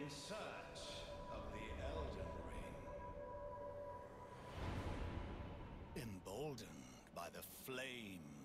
In search of the Elden Ring. Emboldened by the flame